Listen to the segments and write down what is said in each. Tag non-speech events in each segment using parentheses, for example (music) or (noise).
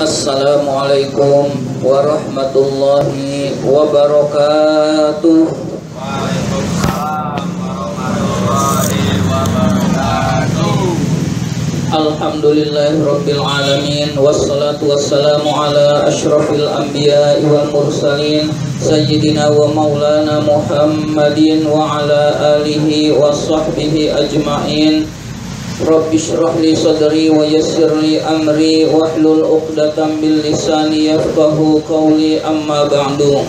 Assalamualaikum warahmatullahi wabarakatuh. Waalaikumsalam warahmatullahi wabarakatuh. Alhamdulillahirabbil alamin. Wassalatu wassalamu ala asyrafil anbiya'i wal mursalin. Sayyidina wa maulana Muhammadin wa ala alihi wa sahbihi ajmain Rabbi shrah li sadri wa yassir li amri wahlul 'uqdatam min lisani yafqahu qawli amma ba'du.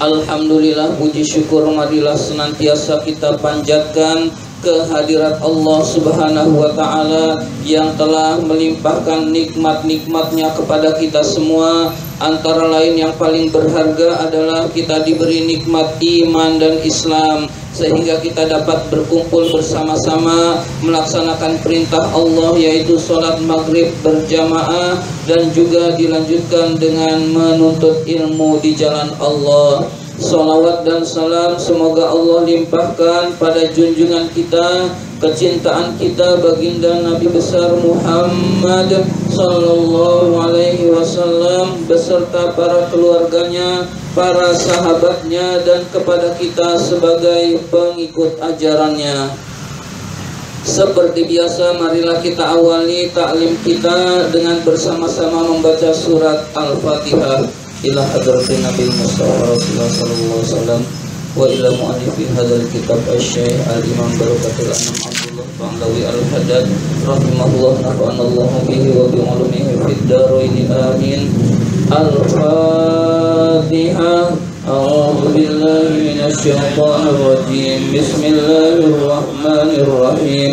Alhamdulillah puji syukur marilah senantiasa kita panjatkan kehadirat Allah Subhanahu wa taala yang telah melimpahkan nikmat-nikmatnya kepada kita semua. Antara lain yang paling berharga adalah kita diberi nikmat iman dan Islam sehingga kita dapat berkumpul bersama-sama melaksanakan perintah Allah yaitu sholat maghrib berjamaah dan juga dilanjutkan dengan menuntut ilmu di jalan Allah Salawat dan salam semoga Allah limpahkan pada junjungan kita kecintaan kita baginda Nabi besar Muhammad sallallahu alaihi wasallam beserta para keluarganya, para sahabatnya dan kepada kita sebagai pengikut ajarannya. Seperti biasa marilah kita awali taklim kita dengan bersama-sama membaca surat Al-Fatihah. إلى حضرة النبي المصطفى رسول الله صلى الله عليه وسلم وإلى مؤلف هذا الكتاب الشيخ الإمام بركة الأنام عبد الله بعلوي الحداد رحمه الله نفعنا الله به وبعلومه في الدارين. آمين. الفاتحة. أعوذ بالله من الشيطان الرجيم. بسم الله الرحمن الرحيم.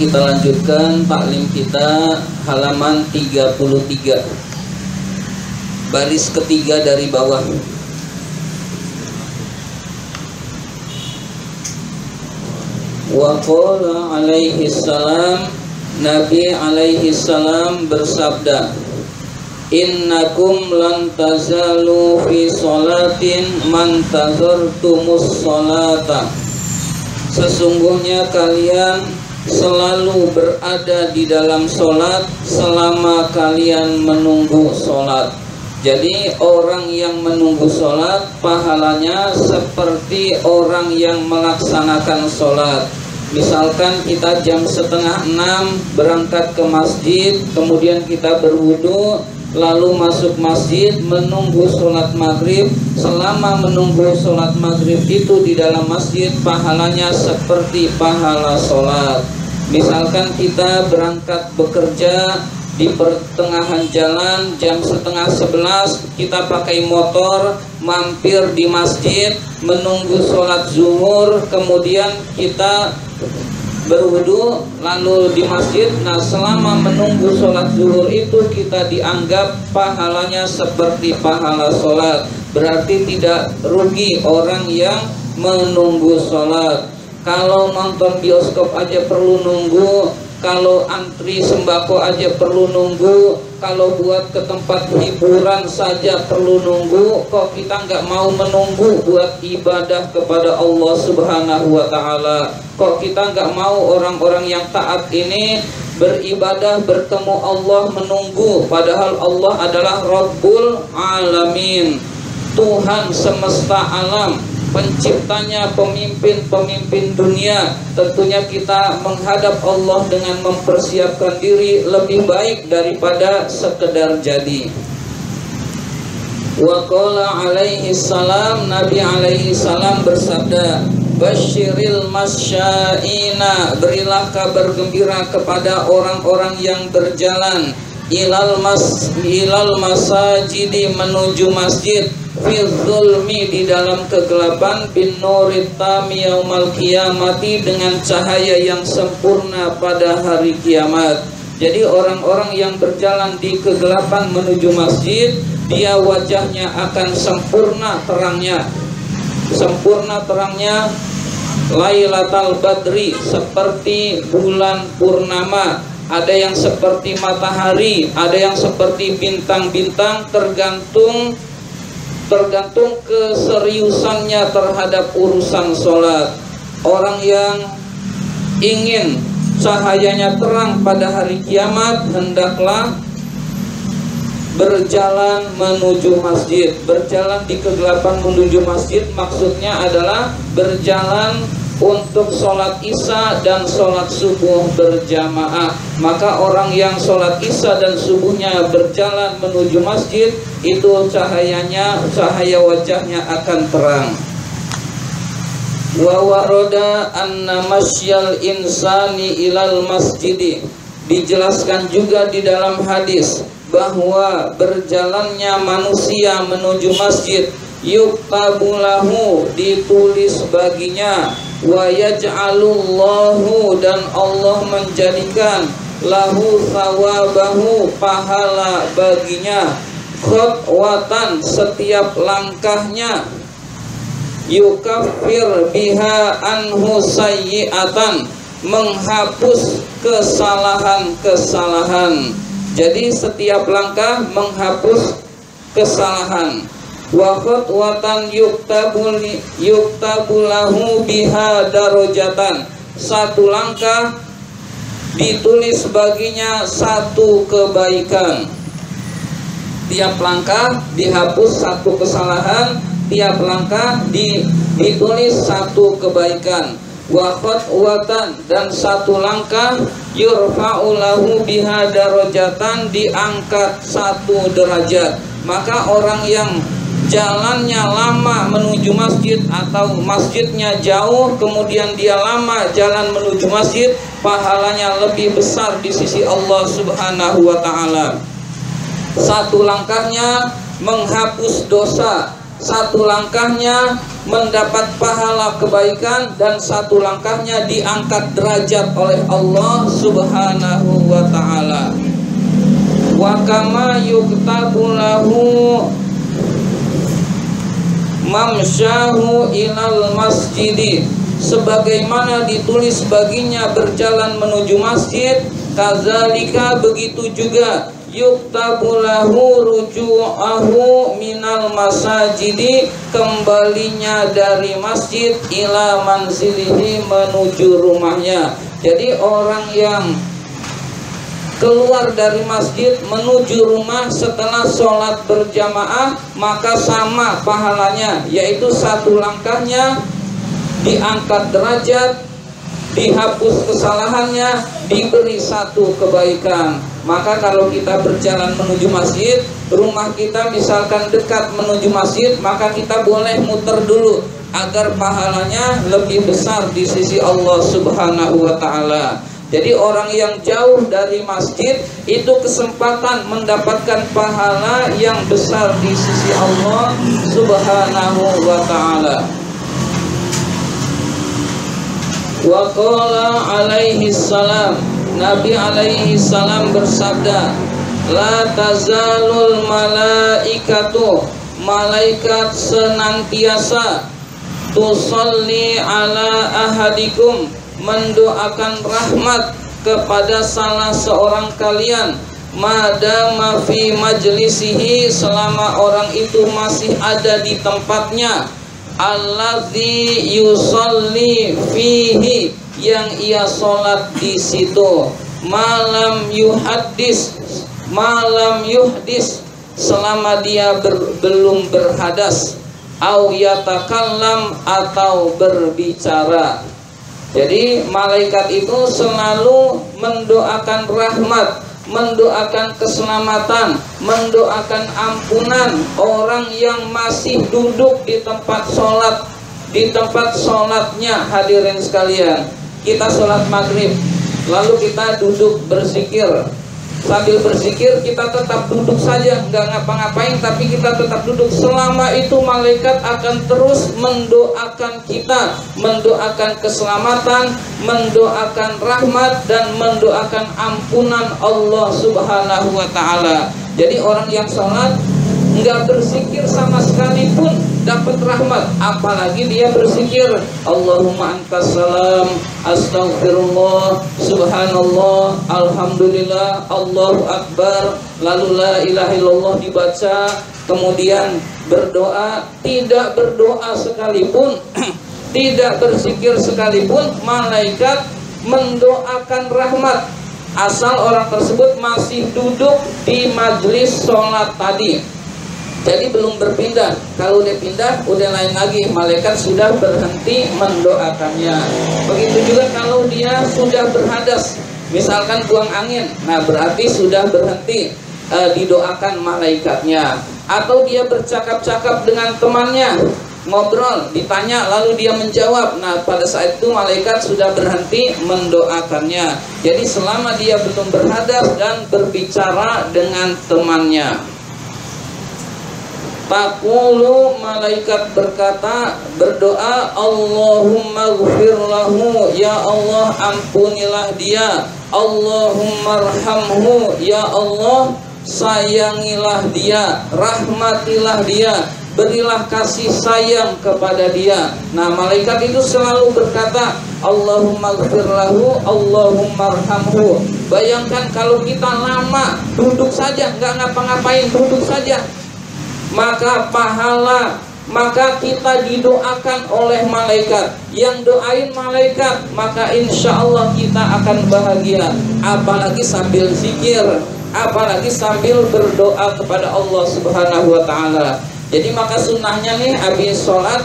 Kita lanjutkan taklim kita halaman 33 Baris ketiga dari bawah. Wa qala alaihi salam Nabi alaihi salam bersabda Innakum lan tazalu fi salatin man tazartumus salata. Sesungguhnya kalian selalu berada di dalam sholat selama kalian menunggu sholat. Jadi orang yang menunggu sholat pahalanya seperti orang yang melaksanakan sholat. Misalkan kita jam setengah enam berangkat ke masjid, kemudian kita berwudu, lalu masuk masjid menunggu sholat maghrib. Selama menunggu sholat maghrib itu di dalam masjid pahalanya seperti pahala sholat. Misalkan kita berangkat bekerja di pertengahan jalan jam setengah sebelas kita pakai motor mampir di masjid menunggu sholat zuhur kemudian kita berwudu lalu di masjid. Nah selama menunggu sholat zuhur itu kita dianggap pahalanya seperti pahala sholat. Berarti tidak rugi orang yang menunggu sholat. Kalau nonton bioskop aja perlu nunggu kalau antri sembako aja perlu nunggu kalau buat ke tempat hiburan saja perlu nunggu kok kita nggak mau menunggu buat ibadah kepada Allah subhanahu wa ta'ala? Kok kita nggak mau orang-orang yang taat ini beribadah bertemu Allah menunggu? Padahal Allah adalah Rabbul Alamin Tuhan semesta alam penciptanya pemimpin-pemimpin dunia. Tentunya kita menghadap Allah dengan mempersiapkan diri lebih baik daripada sekedar jadi. Wa qala alaihi salam Nabi alaihi salam bersabda Basyiril masyaina. Berilah kabar gembira kepada orang-orang yang berjalan Ilal mas ilal masajidi menuju masjid fi zulmi di dalam kegelapan bin nurit tami yaumal kiamati dengan cahaya yang sempurna pada hari kiamat. Jadi orang-orang yang berjalan di kegelapan menuju masjid dia wajahnya akan sempurna terangnya sempurna terangnya Lailatul Badri seperti bulan purnama ada yang seperti matahari ada yang seperti bintang-bintang tergantung tergantung keseriusannya terhadap urusan sholat. Orang yang ingin cahayanya terang pada hari kiamat hendaklah berjalan menuju masjid. Berjalan di kegelapan menuju masjid maksudnya adalah berjalan untuk sholat isya dan sholat subuh berjamaah. Maka orang yang sholat isya dan subuhnya berjalan menuju masjid itu cahayanya cahaya wajahnya akan terang. Wa waroda anna masyal insani ilal masjidi. Dijelaskan juga di dalam hadis bahwa berjalannya manusia menuju masjid yuktabulahu ditulis baginya. Wa yaj'alullahu dan Allah menjadikan lahu thawabahu pahala baginya. Khotwatan setiap langkahnya. Yukafir biha anhu sayyi'atan menghapus kesalahan-kesalahan. Jadi setiap langkah menghapus kesalahan wa khatwatan yuktabul yuktabulahu biha darajatan. Satu langkah ditulis baginya satu kebaikan. Tiap langkah dihapus satu kesalahan tiap langkah di, ditulis satu kebaikan. Wa khatwatan dan satu langkah yurfa'u lahu biha darajatan diangkat satu derajat. Maka orang yang jalannya lama menuju masjid atau masjidnya jauh kemudian dia lama jalan menuju masjid pahalanya lebih besar di sisi Allah Subhanahu wa taala satu langkahnya menghapus dosa satu langkahnya mendapat pahala kebaikan dan satu langkahnya diangkat derajat oleh Allah Subhanahu wa taala. Wa kama yuktabu lahu mamsyahu ilal masjidi. Sebagaimana ditulis baginya berjalan menuju masjid kazalika begitu juga. Yuktabu lahu ruju'ahu minal masajidi kembalinya dari masjid ila manzilihi menuju rumahnya. Jadi orang yang keluar dari masjid menuju rumah setelah sholat berjamaah maka sama pahalanya yaitu satu langkahnya diangkat derajat dihapus kesalahannya diberi satu kebaikan maka kalau kita berjalan menuju masjid, rumah kita misalkan dekat menuju masjid, maka kita boleh muter dulu agar pahalanya lebih besar di sisi Allah Subhanahu wa taala. Jadi orang yang jauh dari masjid itu kesempatan mendapatkan pahala yang besar di sisi Allah Subhanahu wa taala. Wa qala alaihi salam. Nabi alaihi salam bersabda La tazalul malaikatu. Malaikat senantiasa Tusalli ala ahadikum Mendoakan rahmat kepada salah seorang kalian. Madama fi majlisihi Selama orang itu masih ada di tempatnya. Alladhi yusalli fihi yang ia sholat di situ. Malam yuhadis malam yuhdis selama dia ber, belum berhadas. Au yatakallam atau berbicara jadi malaikat itu selalu mendoakan rahmat mendoakan keselamatan, mendoakan ampunan orang yang masih duduk di tempat sholat, di tempat sholatnya. Hadirin sekalian kita sholat maghrib lalu kita duduk bersikir sambil bersikir kita tetap duduk saja nggak ngapa-ngapain tapi kita tetap duduk. Selama itu malaikat akan terus mendoakan kita mendoakan keselamatan mendoakan rahmat dan mendoakan ampunan Allah subhanahu wa ta'ala. Jadi orang yang sholat nggak berzikir sama sekali pun dapat rahmat apalagi dia berzikir Allahumma antas salam astagfirullah subhanallah alhamdulillah Allahu akbar. Lalu la ilaha illallah dibaca kemudian berdoa tidak berdoa sekalipun (clears throat) tidak berzikir sekalipun malaikat mendoakan rahmat. Asal orang tersebut masih duduk di majelis sholat tadi jadi belum berpindah. Kalau udah pindah udah lain lagi. Malaikat sudah berhenti mendoakannya. Begitu juga kalau dia sudah berhadas. Misalkan buang angin. Nah berarti sudah berhenti e, didoakan malaikatnya. Atau dia bercakap-cakap dengan temannya. Ngobrol, ditanya lalu dia menjawab. Nah, pada saat itu malaikat sudah berhenti mendoakannya. Jadi selama dia belum berhadas dan berbicara dengan temannya. Takulu malaikat berkata berdoa Allahumma gfir lahu ya Allah ampunilah dia Allahumma rahamhu ya Allah sayangilah dia rahmatilah dia berilah kasih sayang kepada dia. Nah, malaikat itu selalu berkata, Allahumma gfirlahu, Allahumma arhamhu. Bayangkan kalau kita lama duduk saja, nggak ngapa-ngapain, duduk saja. Maka pahala, maka kita didoakan oleh malaikat. Yang doain malaikat, maka insya Allah kita akan bahagia. Apalagi sambil zikir, apalagi sambil berdoa kepada Allah Subhanahu wa taala. Jadi maka sunnahnya nih habis sholat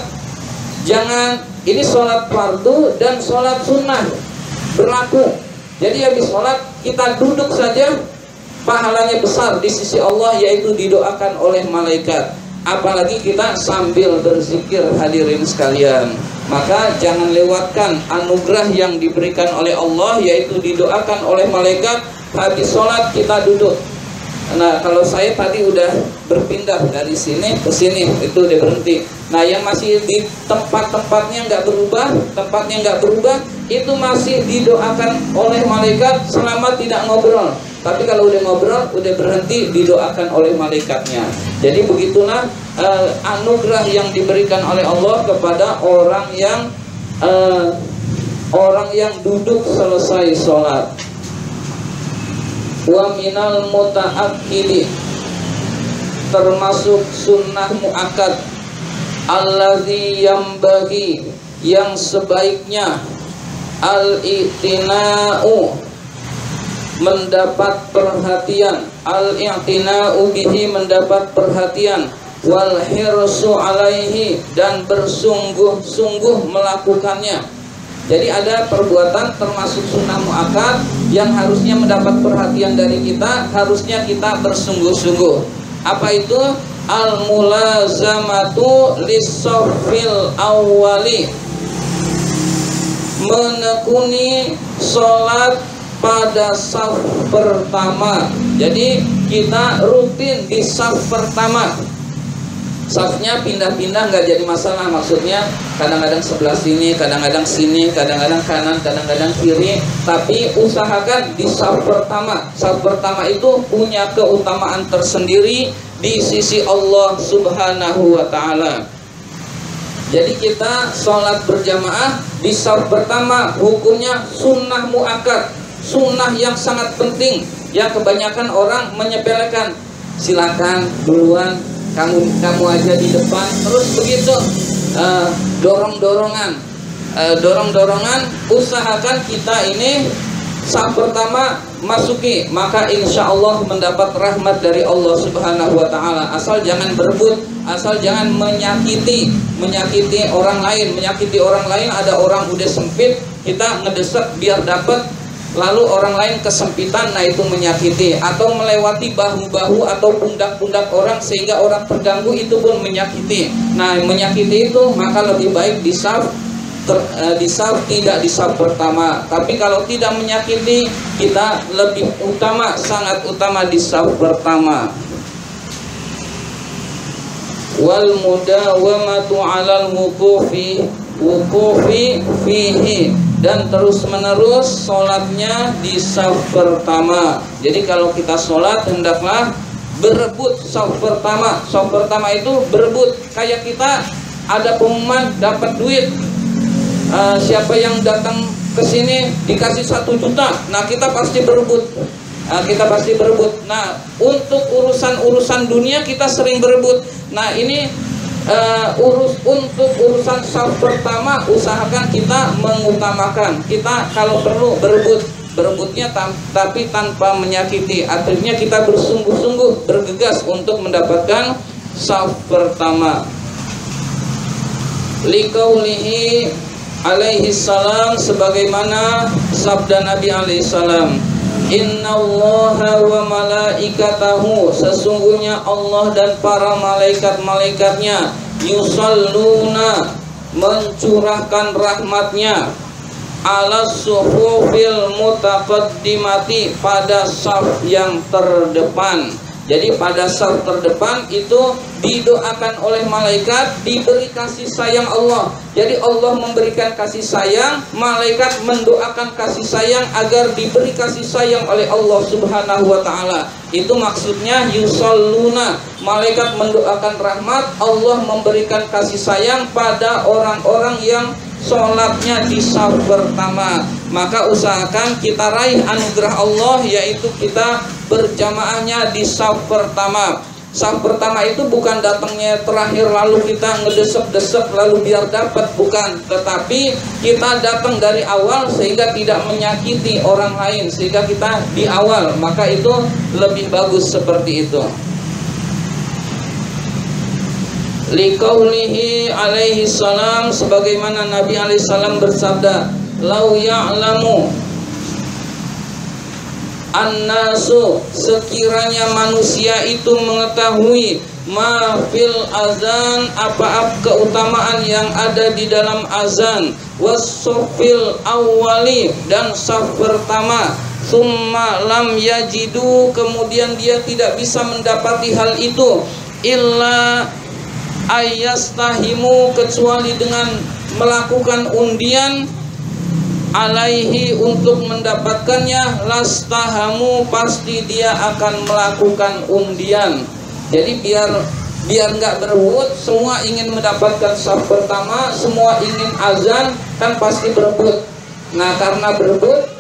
jangan ini sholat fardu dan sholat sunnah berlaku. Jadi habis sholat kita duduk saja pahalanya besar di sisi Allah yaitu didoakan oleh malaikat. Apalagi kita sambil berzikir hadirin sekalian. Maka jangan lewatkan anugerah yang diberikan oleh Allah yaitu didoakan oleh malaikat habis sholat kita duduk Nah kalau saya tadi udah berpindah dari sini ke sini itu udah berhenti. Nah yang masih di tempat-tempatnya nggak berubah, tempatnya nggak berubah itu masih didoakan oleh malaikat selama tidak ngobrol. Tapi kalau udah ngobrol, udah berhenti didoakan oleh malaikatnya. Jadi begitulah uh, anugerah yang diberikan oleh Allah kepada orang yang uh, orang yang duduk selesai sholat. Wa minal mutaakkidi termasuk sunnah muakkad. Alladzi yang bagi yang sebaiknya. Al-i'tina'u mendapat perhatian al-i'tina'u bihi mendapat perhatian wal hirsu alaihi dan bersungguh-sungguh melakukannya jadi ada perbuatan termasuk sunnah muakkad yang harusnya mendapat perhatian dari kita, harusnya kita bersungguh-sungguh. Apa itu? Al mulazamatu lisofil awali menekuni sholat pada saf pertama. Jadi kita rutin di saf pertama Safnya pindah-pindah nggak jadi masalah maksudnya kadang-kadang sebelah sini, kadang-kadang sini, kadang-kadang kanan, kadang-kadang kiri. Tapi usahakan di saf pertama. Saf pertama itu punya keutamaan tersendiri di sisi Allah Subhanahu wa taala. Jadi kita sholat berjamaah di saf pertama hukumnya sunnah muakkad, sunnah yang sangat penting yang kebanyakan orang menyepelekan. Silakan duluan kamu kamu aja di depan. Terus begitu uh, dorong dorongan uh, eh, dorong dorongan usahakan kita ini saat pertama masuki. Maka insya Allah mendapat rahmat dari Allah Subhanahu Wa Taala. Asal jangan berebut asal jangan menyakiti menyakiti orang lain. Menyakiti orang lain ada orang udah sempit kita ngedesak biar dapat lalu orang lain kesempitan nah itu menyakiti. Atau melewati bahu-bahu atau pundak-pundak orang sehingga orang terganggu itu pun menyakiti. Nah menyakiti itu maka lebih baik di saf ter, uh, di saf tidak di saf pertama. Tapi kalau tidak menyakiti kita lebih utama sangat utama di saf pertama. Wal mudawamatu alal wukufi wukufi fihi dan terus menerus sholatnya di saf pertama. Jadi kalau kita sholat hendaklah berebut saf pertama. Saf pertama itu berebut. Kayak kita ada pengumuman dapat duit. Uh, siapa yang datang ke sini dikasih satu juta. Nah kita pasti berebut. Uh, kita pasti berebut. Nah untuk urusan-urusan dunia kita sering berebut. Nah ini uh, urus untuk urusan saf pertama usahakan kita mengutamakan. Kita kalau perlu berebut. Berebutnya tapi tanpa menyakiti. Artinya kita bersungguh-sungguh bergegas untuk mendapatkan saf pertama. Liqaulihi alaihi salam sebagaimana sabda Nabi alaihi salam Inna Allah wa malaikatahu. Sesungguhnya Allah dan para malaikat-malaikatnya Yusalluna Mencurahkan rahmatnya. Ala suhufil mutaqaddimati pada saf yang terdepan jadi pada saf terdepan itu didoakan oleh malaikat diberi kasih sayang Allah. Jadi Allah memberikan kasih sayang, malaikat mendoakan kasih sayang agar diberi kasih sayang oleh Allah Subhanahu wa taala. Itu maksudnya yusalluna. Malaikat mendoakan rahmat, Allah memberikan kasih sayang pada orang-orang yang sholatnya di saf pertama maka usahakan kita raih anugerah Allah yaitu kita berjamaahnya di saf pertama. Saf pertama itu bukan datangnya terakhir lalu kita ngedesek-desek lalu biar dapat bukan. Tetapi kita datang dari awal sehingga tidak menyakiti orang lain sehingga kita di awal. Maka itu lebih bagus seperti itu. Liqaulihi alaihi salam sebagaimana Nabi alaihi salam bersabda lau ya'lamu annasu sekiranya manusia itu mengetahui ma fil azan apa-apa keutamaan yang ada di dalam azan. Wasofil awali dan saf pertama. Summa lam yajidu kemudian dia tidak bisa mendapati hal itu. Illa ayastahimu kecuali dengan melakukan undian alaihi untuk mendapatkannya lastahamu pasti dia akan melakukan undian. Jadi biar biar nggak berebut semua ingin mendapatkan saf pertama semua ingin azan kan pasti berebut. Nah karena berebut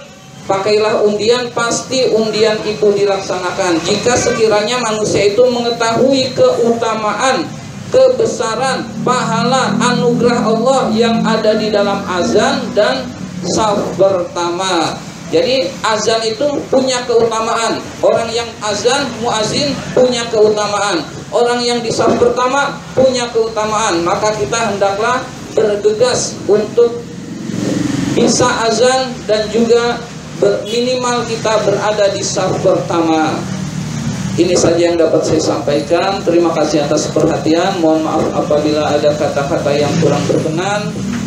pakailah undian pasti undian itu dilaksanakan. Jika sekiranya manusia itu mengetahui keutamaan kebesaran pahala anugerah Allah yang ada di dalam azan dan saf pertama. Jadi azan itu punya keutamaan. Orang yang azan muazin punya keutamaan. Orang yang di saf pertama punya keutamaan. Maka kita hendaklah bergegas untuk bisa azan dan juga minimal kita berada di saf pertama. Ini saja yang dapat saya sampaikan. Terima kasih atas perhatian. Mohon maaf apabila ada kata-kata yang kurang berkenan.